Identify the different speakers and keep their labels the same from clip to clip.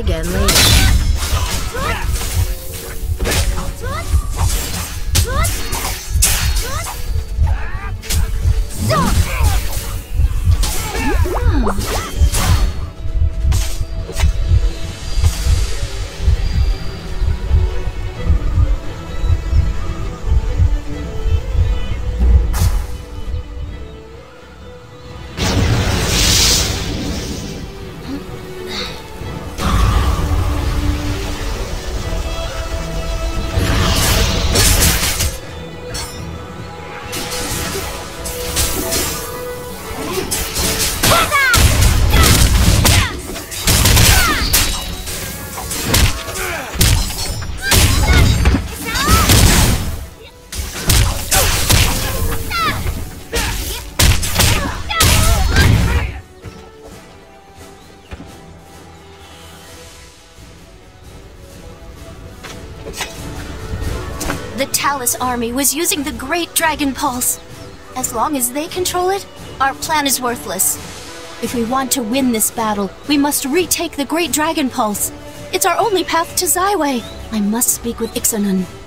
Speaker 1: again later.
Speaker 2: Army was using the Great Dragon Pulse. As long as they control it, our plan is worthless. If we want to win this battle, we must retake the Great Dragon Pulse. It's our only path to Zyway. I must speak with Ixanan.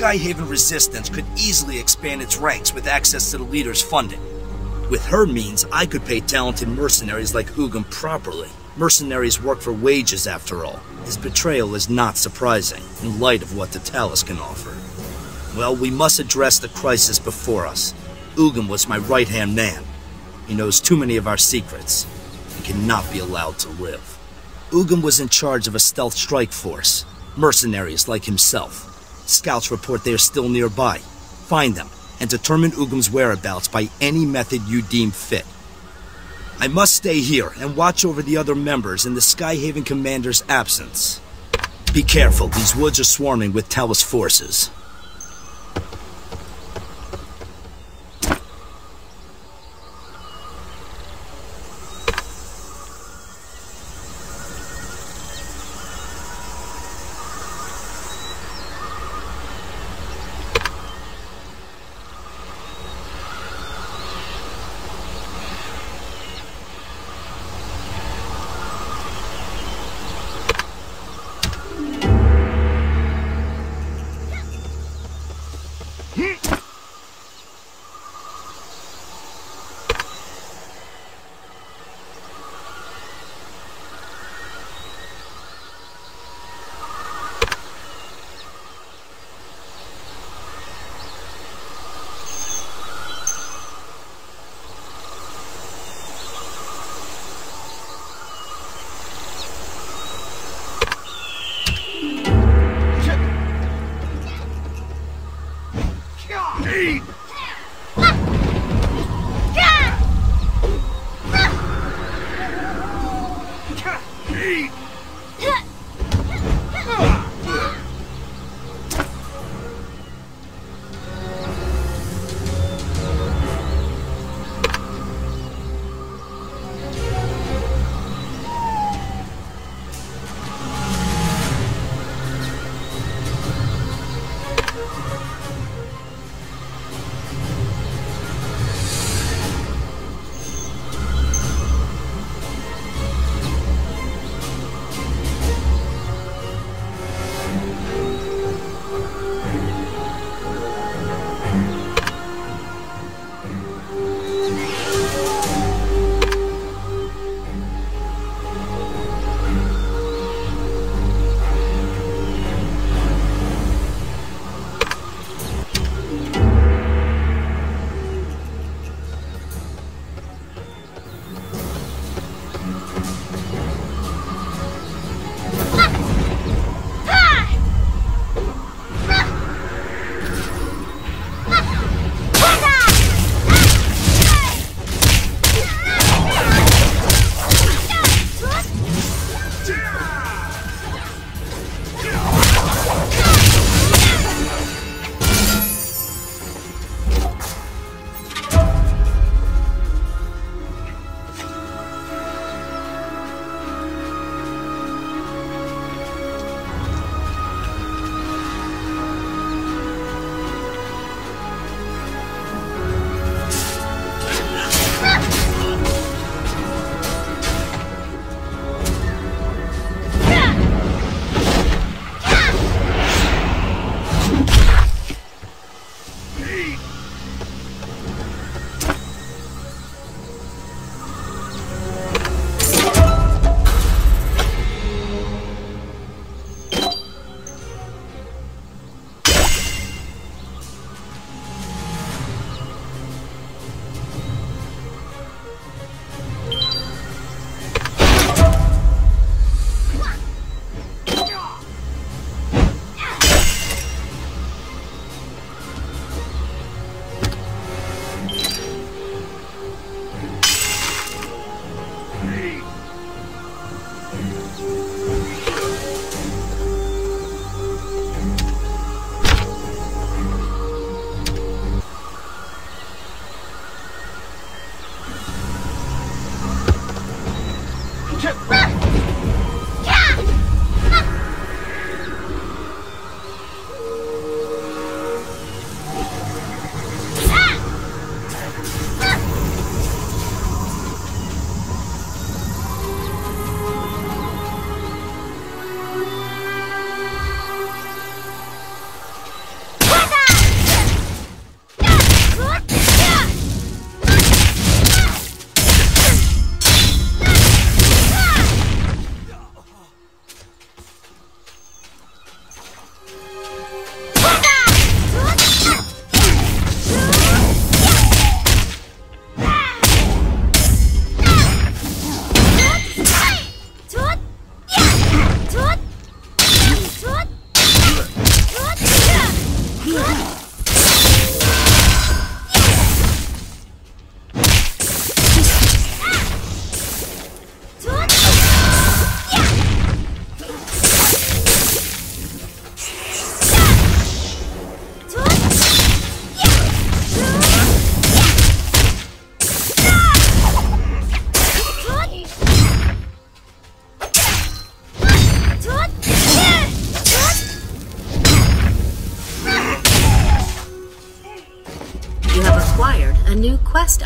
Speaker 3: Skyhaven Resistance could easily expand its ranks with access to the leader's funding. With her means, I could pay talented mercenaries like Ugam properly. Mercenaries work for wages, after all. His betrayal is not surprising, in light of what the Talus can offer. Well, we must address the crisis before us. Ugam was my right-hand man. He knows too many of our secrets, and cannot be allowed to live. Ugam was in charge of a stealth strike force. Mercenaries like himself. Scouts report they are still nearby. Find them, and determine Ugam's whereabouts by any method you deem fit. I must stay here and watch over the other members in the Skyhaven commander's absence. Be careful, these woods are swarming with Talus forces.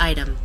Speaker 1: Item.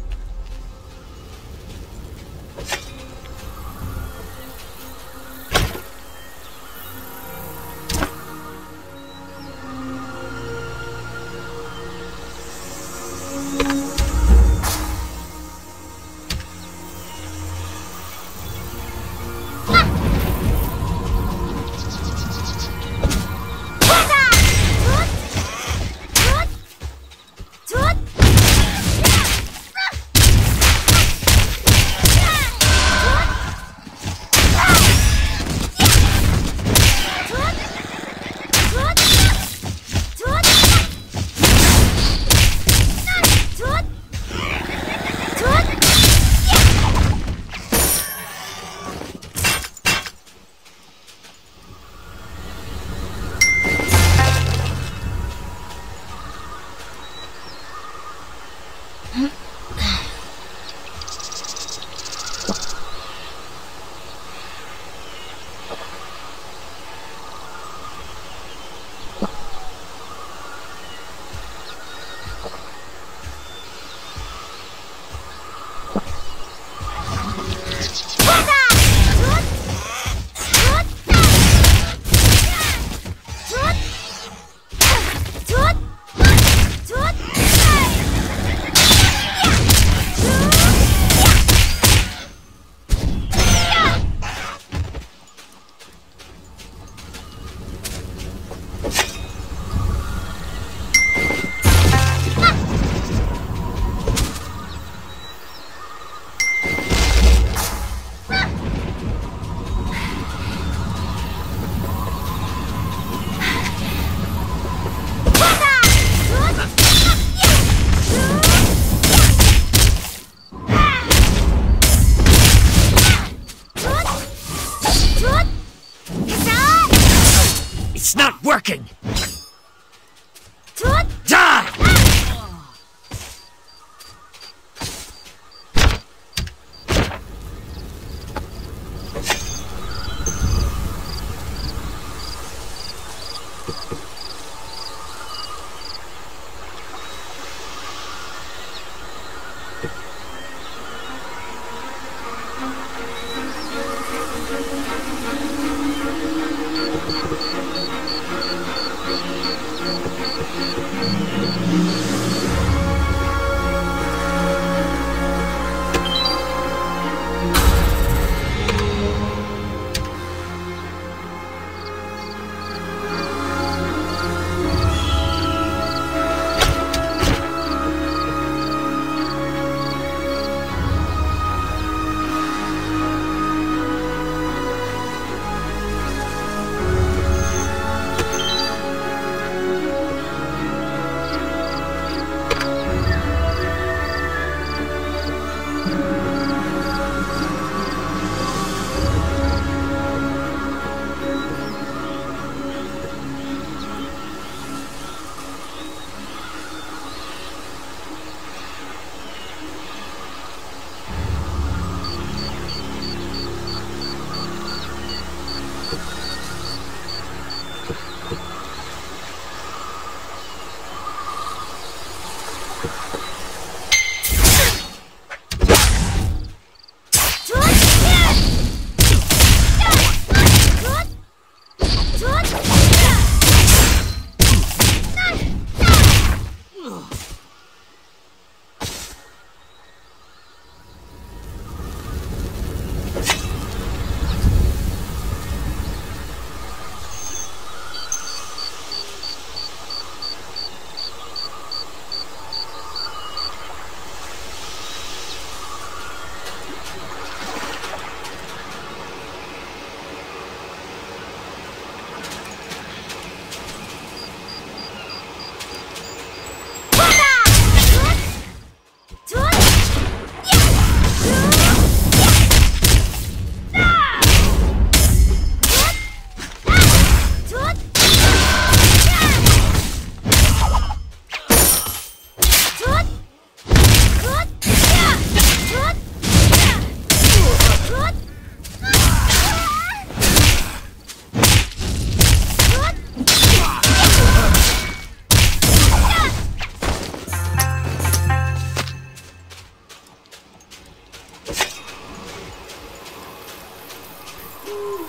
Speaker 3: Ooh.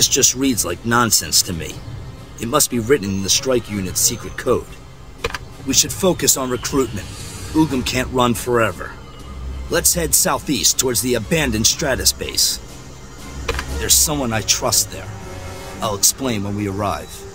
Speaker 3: This just reads like nonsense to me. It must be written in the strike unit's secret code. We should focus on recruitment. Ugam can't run forever. Let's head southeast towards the abandoned Stratus base. There's someone I trust there. I'll explain when we arrive.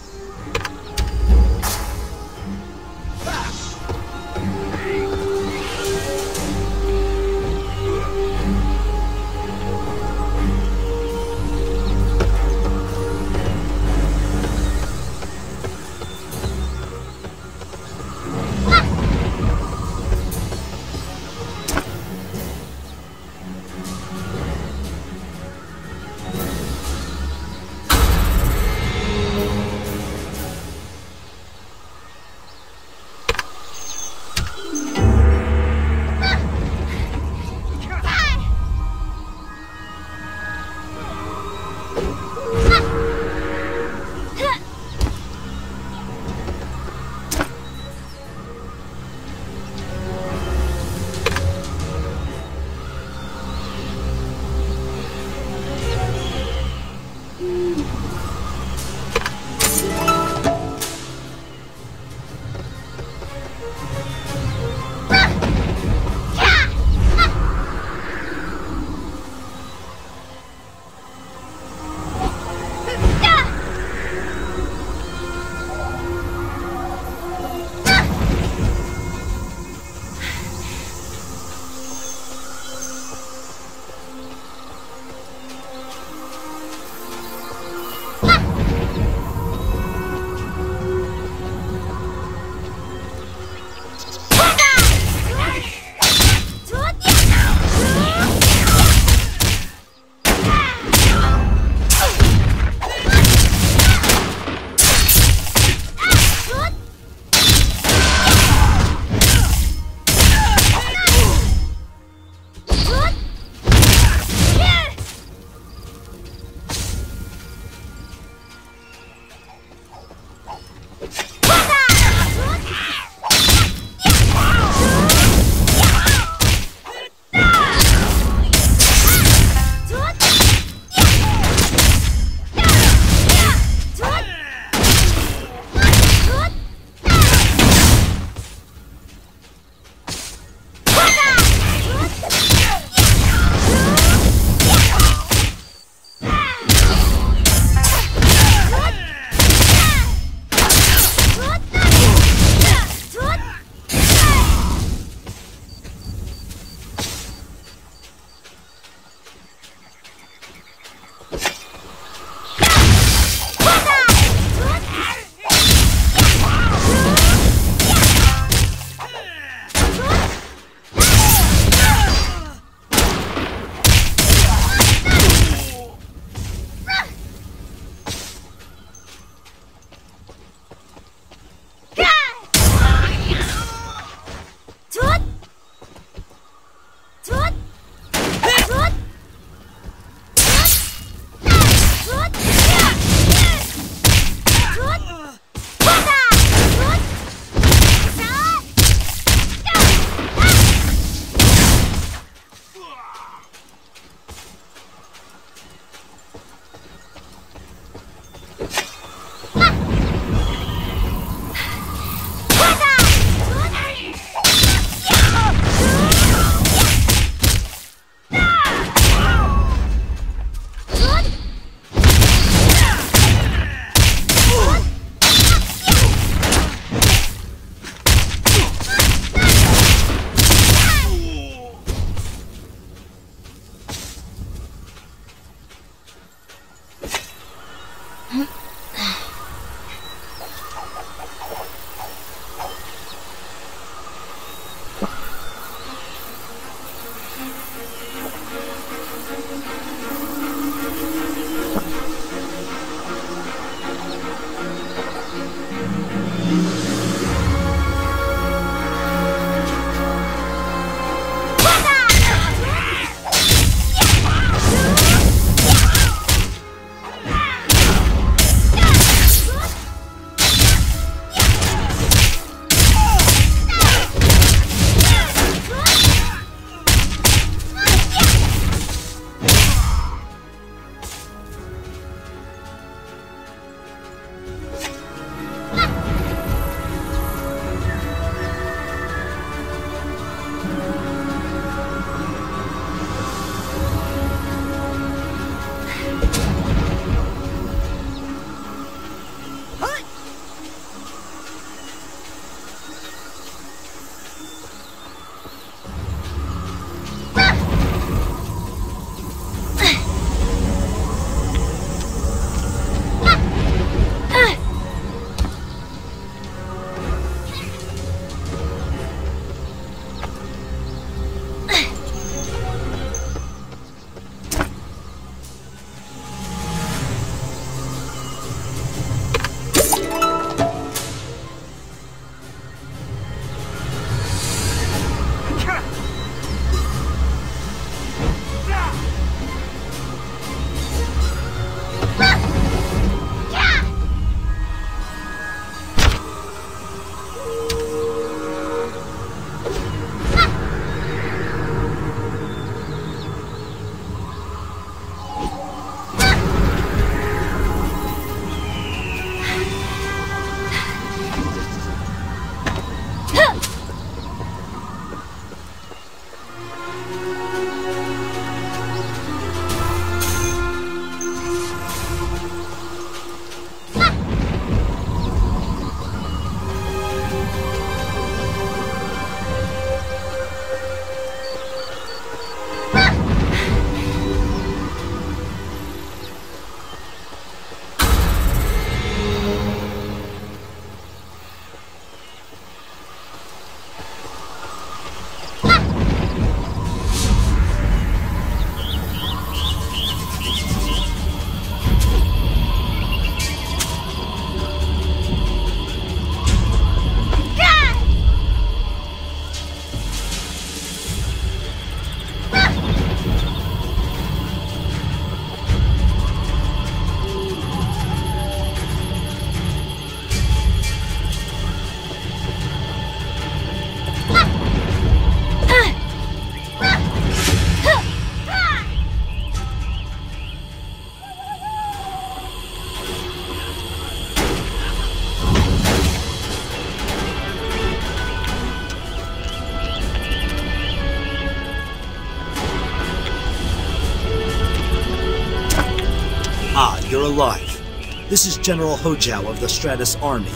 Speaker 3: This is General Hojao of the Stratus Army.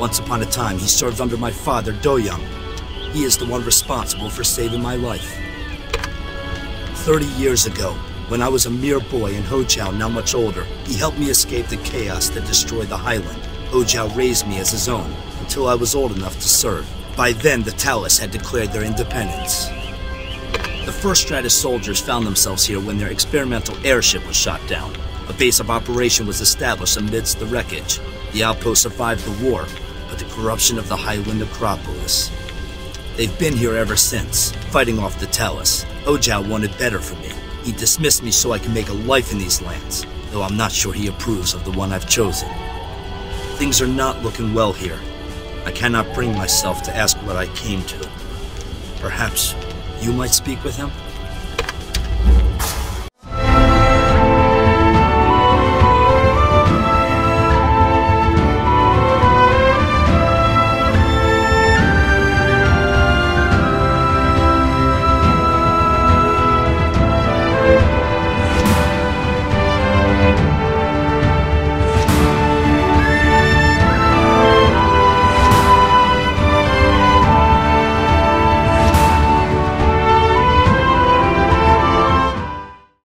Speaker 3: Once upon a time, he served under my father, Doyoung. He is the one responsible for saving my life. Thirty years ago, when I was a mere boy and Hojao now much older, he helped me escape the chaos that destroyed the Highland. Hojao raised me as his own, until I was old enough to serve. By then, the Talus had declared their independence. The first Stratus soldiers found themselves here when their experimental airship was shot down. A base of operation was established amidst the wreckage. The outpost survived the war, but the corruption of the Highland Acropolis. They've been here ever since, fighting off the Talus. Hojao wanted better for me. He dismissed me so I can make a life in these lands, though I'm not sure he approves of the one I've chosen. Things are not looking well here. I cannot bring myself to ask what I came to. Perhaps you might speak with him?